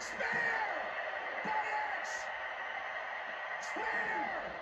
Spear by Edge. Spear.